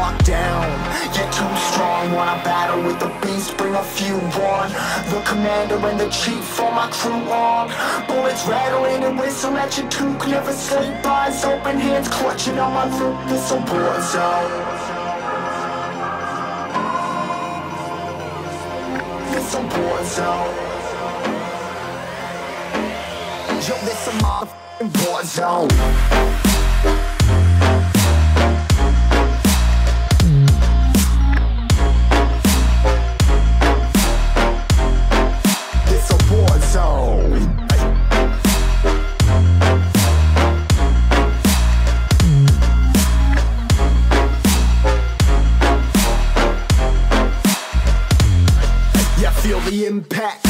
Locked down, you're too strong Wanna battle with the beast, bring a few on. The commander and the chief for my crew on. Bullets rattling and whistle at your toque. Never sleep, eyes open, hands clutching on my loot This a war zone. This a war zone. Yo, this a motherfucking war zone the impact.